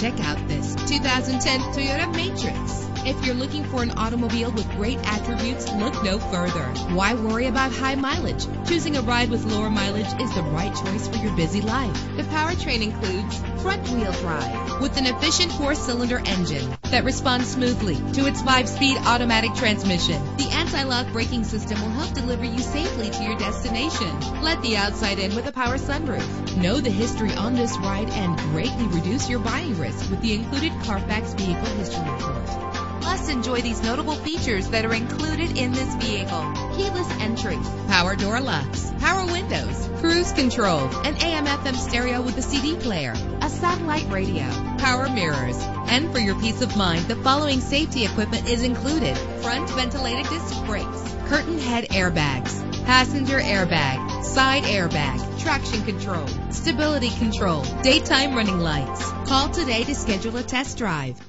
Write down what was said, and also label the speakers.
Speaker 1: Check out this 2010 Toyota Matrix. If you're looking for an automobile with great attributes, look no further. Why worry about high mileage? Choosing a ride with lower mileage is the right choice for your busy life. The powertrain includes front-wheel drive with an efficient four-cylinder engine that responds smoothly to its five-speed automatic transmission. The anti-lock braking system will help deliver you safely to your destination. Let the outside in with a power sunroof. Know the history on this ride and greatly reduce your buying risk with the included Carfax Vehicle History Report. Enjoy these notable features that are included in this vehicle. Keyless entry, power door locks, power windows, cruise control, an AM FM stereo with a CD player, a satellite radio, power mirrors. And for your peace of mind, the following safety equipment is included. Front ventilated disc brakes, curtain head airbags, passenger airbag, side airbag, traction control, stability control, daytime running lights. Call today to schedule a test drive.